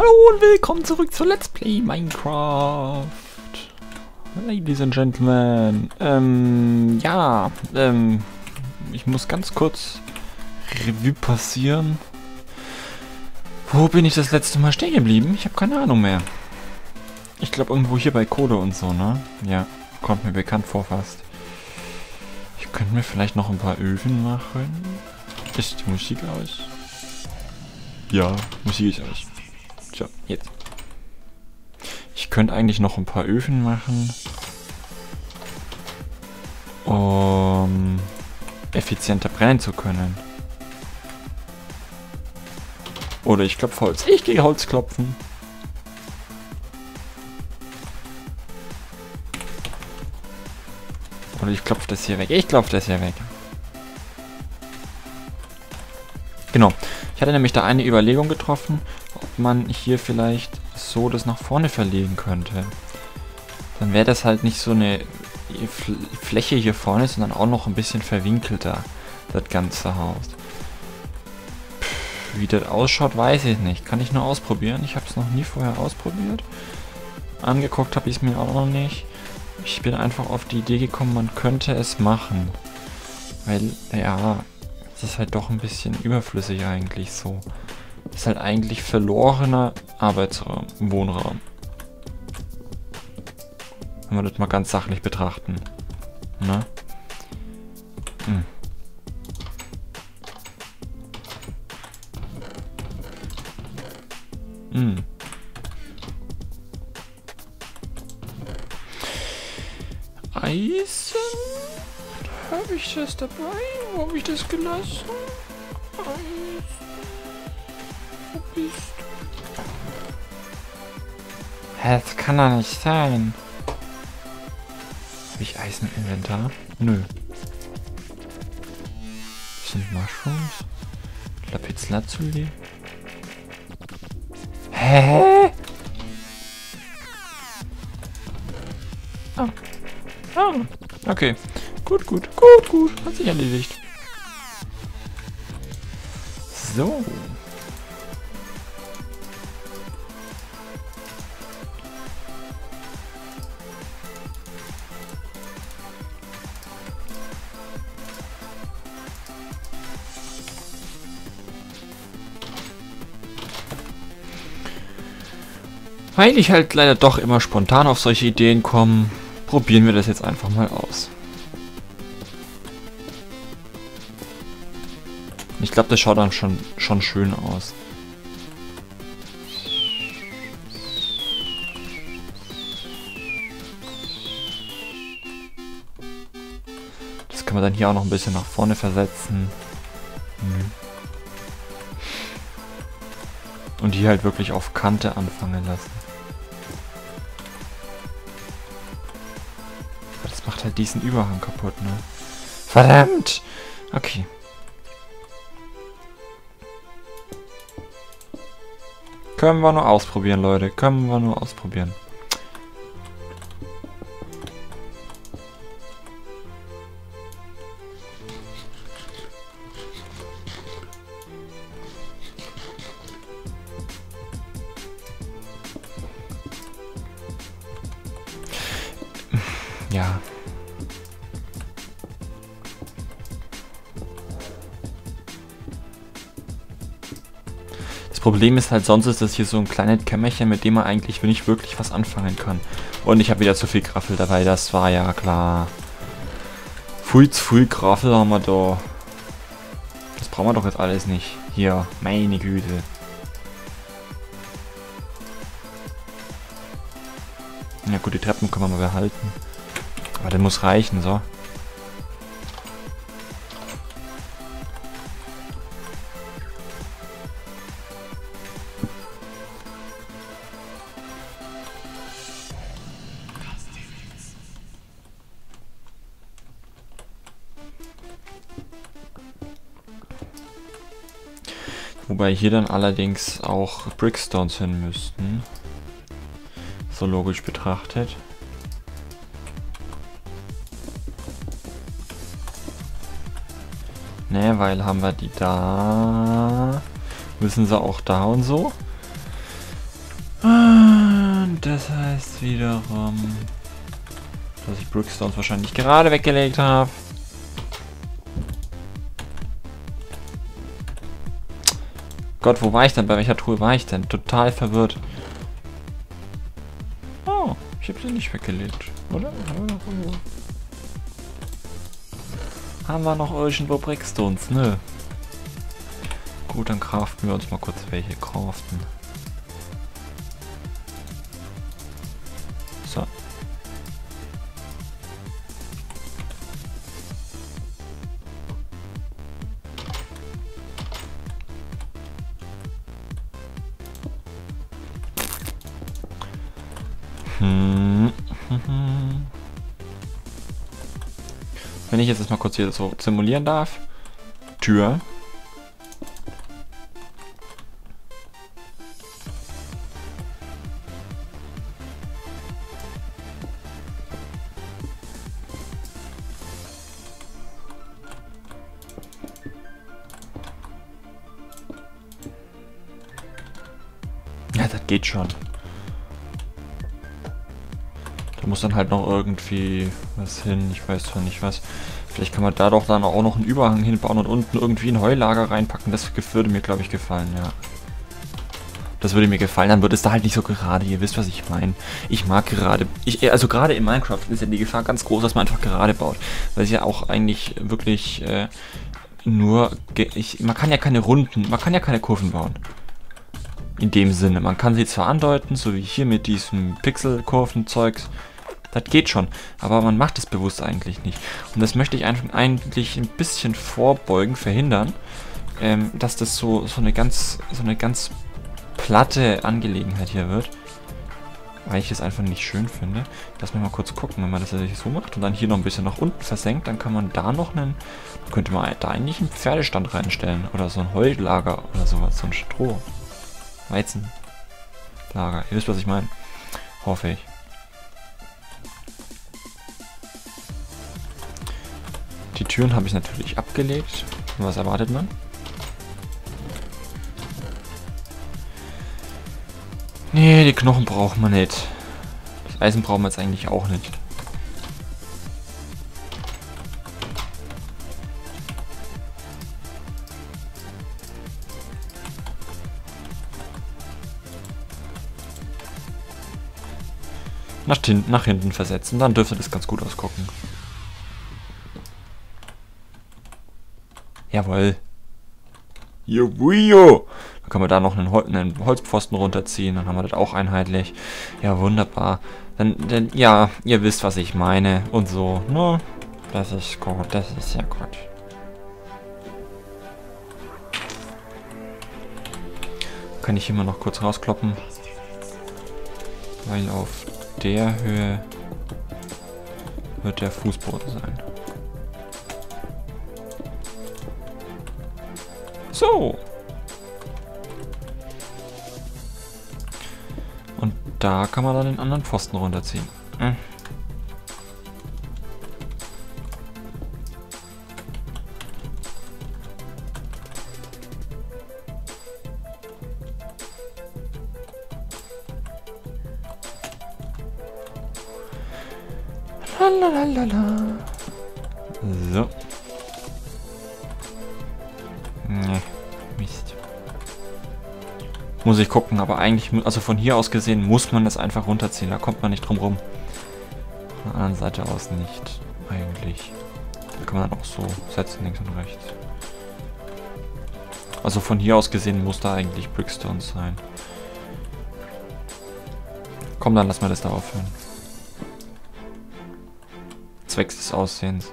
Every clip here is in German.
Hallo und willkommen zurück zu Let's Play Minecraft. Ladies and Gentlemen. Ähm, ja, ähm, ich muss ganz kurz Revue passieren. Wo bin ich das letzte Mal stehen geblieben? Ich habe keine Ahnung mehr. Ich glaube irgendwo hier bei Kohle und so, ne? Ja, kommt mir bekannt vor fast. Ich könnte mir vielleicht noch ein paar Öfen machen. Ist die Musik aus? Ja, Musik ist aus. So, jetzt. Ich könnte eigentlich noch ein paar Öfen machen. Um effizienter brennen zu können. Oder ich klopfe Holz. Ich gehe Holz klopfen. Oder ich klopfe das hier weg. Ich klopfe das hier weg. Genau. Ich hatte nämlich da eine Überlegung getroffen, ob man hier vielleicht so das nach vorne verlegen könnte. Dann wäre das halt nicht so eine Fläche hier vorne, sondern auch noch ein bisschen verwinkelter, das ganze Haus. Pff, wie das ausschaut, weiß ich nicht. Kann ich nur ausprobieren. Ich habe es noch nie vorher ausprobiert. Angeguckt habe ich es mir auch noch nicht. Ich bin einfach auf die Idee gekommen, man könnte es machen. Weil, ja, es ist halt doch ein bisschen überflüssig eigentlich so. Ist halt eigentlich verlorener Arbeitsraum, Wohnraum. Wenn wir das mal ganz sachlich betrachten. Ne? Hm. Hm. Eisen? Habe ich das dabei? Wo habe ich das gelassen? Eisen. Bist? Hä, das kann doch nicht sein. Habe ich Eisen im Inventar? Nö. Das sind Mushrooms? Lapizlazuli? Hä? Ah. Ah. Okay. Gut, gut, gut, gut. Hat sich erledigt. So. Weil ich halt leider doch immer spontan auf solche Ideen komme, probieren wir das jetzt einfach mal aus. Ich glaube, das schaut dann schon, schon schön aus. Das kann man dann hier auch noch ein bisschen nach vorne versetzen. Mhm. Und hier halt wirklich auf Kante anfangen lassen. Das macht halt diesen Überhang kaputt, ne? Verdammt! Okay. Können wir nur ausprobieren, Leute. Können wir nur ausprobieren. Ja. Das Problem ist halt, sonst ist das hier so ein kleines Kämmerchen, mit dem man eigentlich nicht wirklich was anfangen kann. Und ich habe wieder zu viel Graffel dabei, das war ja klar. Viel zu viel Graffel haben wir da. Das brauchen wir doch jetzt alles nicht. Hier, meine Güte. Ja gut, die Treppen können wir mal behalten. Aber der muss reichen, so. Wobei hier dann allerdings auch Brickstones hin müssten. So logisch betrachtet. Weil haben wir die da. Müssen sie auch da und so. Und das heißt wiederum, dass ich Brickstones wahrscheinlich gerade weggelegt habe. Gott, wo war ich denn? Bei welcher Truhe war ich denn? Total verwirrt. Oh, ich habe sie nicht weggelegt, oder? Haben wir noch irgendwo Brickstones? Nö. Gut, dann craften wir uns mal kurz welche craften. Jetzt mal kurz hier so simulieren darf. Tür. Ja, das geht schon. Da muss dann halt noch irgendwie was hin. Ich weiß zwar nicht was. Vielleicht kann man da doch dann auch noch einen Überhang hinbauen und unten irgendwie ein Heulager reinpacken. Das würde mir, glaube ich, gefallen, ja. Das würde mir gefallen, dann wird es da halt nicht so gerade. Ihr wisst, was ich meine. Ich mag gerade... Ich, also gerade in Minecraft ist ja die Gefahr ganz groß, dass man einfach gerade baut. Weil es ja auch eigentlich wirklich äh, nur... Ich, man kann ja keine Runden... Man kann ja keine Kurven bauen. In dem Sinne. Man kann sie zwar andeuten, so wie hier mit diesem Pixelkurven-Zeugs. Das geht schon, aber man macht es bewusst eigentlich nicht. Und das möchte ich eigentlich ein bisschen vorbeugen, verhindern, ähm, dass das so, so eine ganz, so eine ganz platte Angelegenheit hier wird. Weil ich es einfach nicht schön finde. Lass mich mal kurz gucken, wenn man das so macht und dann hier noch ein bisschen nach unten versenkt, dann kann man da noch einen, könnte man da eigentlich einen Pferdestand reinstellen oder so ein Heulager oder sowas, so ein Stroh. Weizenlager. Ihr wisst, was ich meine. Hoffe ich. Die Türen habe ich natürlich abgelegt. Was erwartet man? Nee, die Knochen braucht man nicht. Das Eisen brauchen wir jetzt eigentlich auch nicht. Nach, nach hinten versetzen, dann dürfte das ganz gut ausgucken. Jawohl. Juwio. Dann können wir da noch einen, Hol einen, Holzpfosten runterziehen. Dann haben wir das auch einheitlich. Ja, wunderbar. Dann, dann, ja, ihr wisst, was ich meine. Und so. Ne? Das ist gut. Das ist sehr gut. Kann ich immer noch kurz rauskloppen. Weil auf der Höhe wird der Fußboden sein. So. Und da kann man dann den anderen Pfosten runterziehen. Hm. Lalalala. So. Muss ich gucken, aber eigentlich, also von hier aus gesehen, muss man das einfach runterziehen. Da kommt man nicht drum rum. Von der anderen Seite aus nicht, eigentlich. Da kann man dann auch so setzen, links und rechts. Also von hier aus gesehen muss da eigentlich Brickstones sein. Komm, dann lass mal das da aufhören. Zwecks des Aussehens.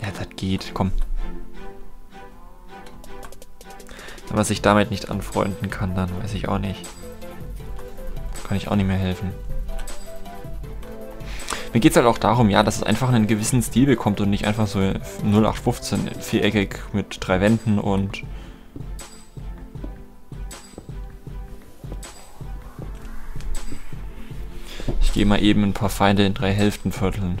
Ja, das geht, komm. Wenn man sich damit nicht anfreunden kann, dann weiß ich auch nicht. Kann ich auch nicht mehr helfen. Mir geht es halt auch darum, ja, dass es einfach einen gewissen Stil bekommt und nicht einfach so 0815 viereckig mit drei Wänden und... Ich gehe mal eben ein paar Feinde in drei Hälften vierteln.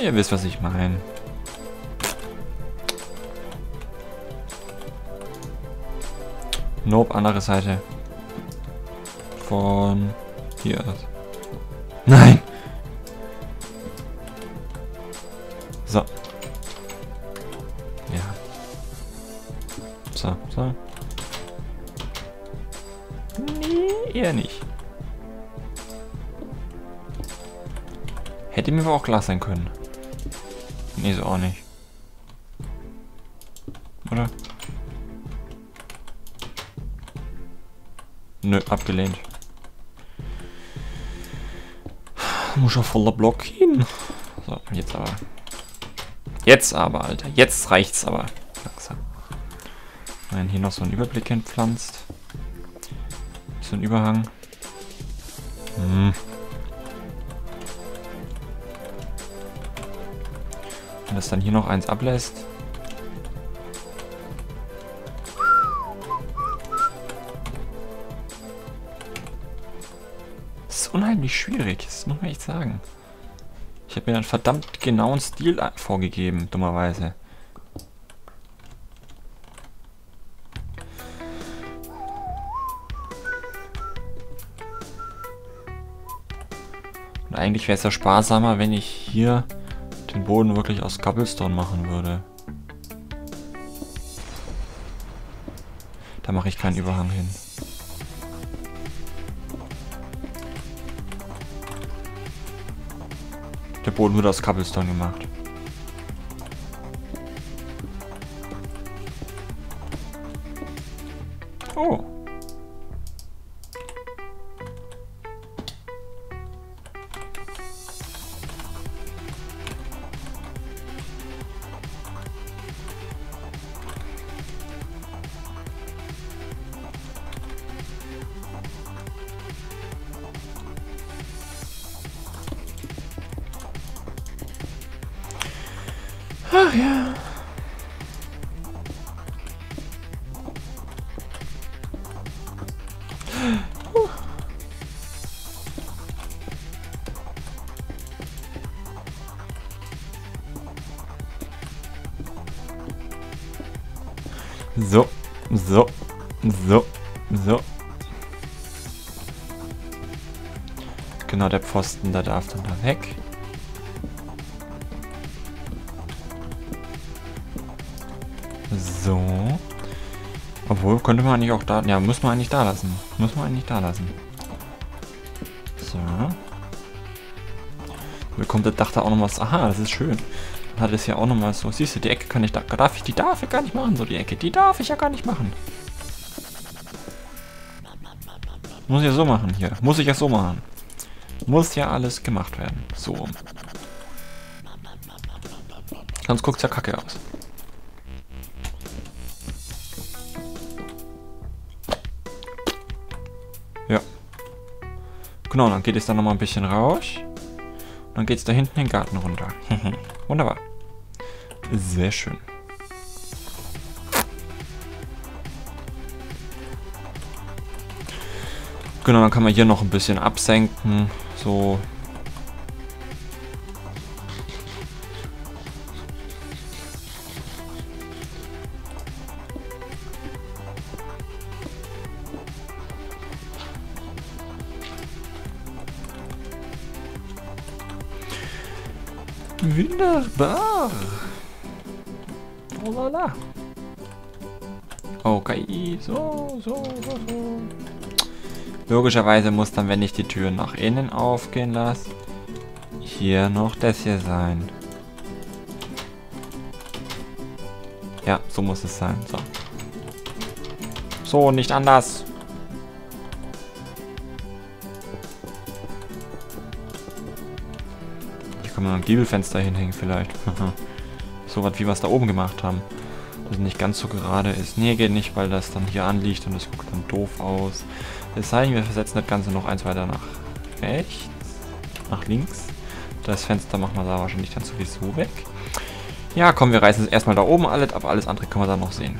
Ihr wisst, was ich meine. Nope, andere Seite. Von hier. Nein! So. Ja. So, so. Nee, eher nicht. Hätte mir aber auch klar sein können. Nee, so auch nicht. Oder? Nö, abgelehnt. Muss schon voller Block hin. So, jetzt aber. Jetzt aber, Alter. Jetzt reicht's aber. Langsam. Nein, hier noch so ein Überblick entpflanzt. So ein Überhang. Hm. Und das dann hier noch eins ablässt. Das ist unheimlich schwierig, das muss man echt sagen. Ich habe mir einen verdammt genauen Stil vorgegeben, dummerweise. Und eigentlich wäre es ja sparsamer, wenn ich hier den Boden wirklich aus Cobblestone machen würde. Da mache ich keinen Überhang hin. Der Boden wird aus Cobblestone gemacht. Ach ja. So, so, so, so. Genau, der Pfosten, der darf dann da weg. So. Obwohl, könnte man eigentlich auch da... Ja, muss man eigentlich da lassen. Muss man eigentlich da lassen. So. Bekommt der Dach da auch noch was... Aha, das ist schön. Dann hat es ja auch noch mal so... Siehst du, die Ecke kann ich da... Darf ich, die darf ich gar nicht machen, so die Ecke. Die darf ich ja gar nicht machen. Muss ich ja so machen hier. Muss ich ja so machen. Muss ja alles gemacht werden. So. Sonst guckt ja kacke aus. Genau, dann geht es dann nochmal ein bisschen raus. Und dann geht es da hinten in den Garten runter. Wunderbar. Sehr schön. Genau, dann kann man hier noch ein bisschen absenken. So Wunderbar. Oh la la. Okay, so, so, so, so. Logischerweise muss dann, wenn ich die Tür nach innen aufgehen lasse, hier noch das hier sein. Ja, so muss es sein. So. So, nicht anders. Kann man ein Giebelfenster hinhängen vielleicht. so was wie wir es da oben gemacht haben. Das nicht ganz so gerade ist. Nee, geht nicht, weil das dann hier anliegt und das guckt dann doof aus. Es sei denn, wir versetzen das Ganze noch eins weiter nach rechts, nach links. Das Fenster machen wir da wahrscheinlich dann sowieso weg. Ja, komm, wir reißen es erstmal da oben alles ab. Alles andere können wir dann noch sehen.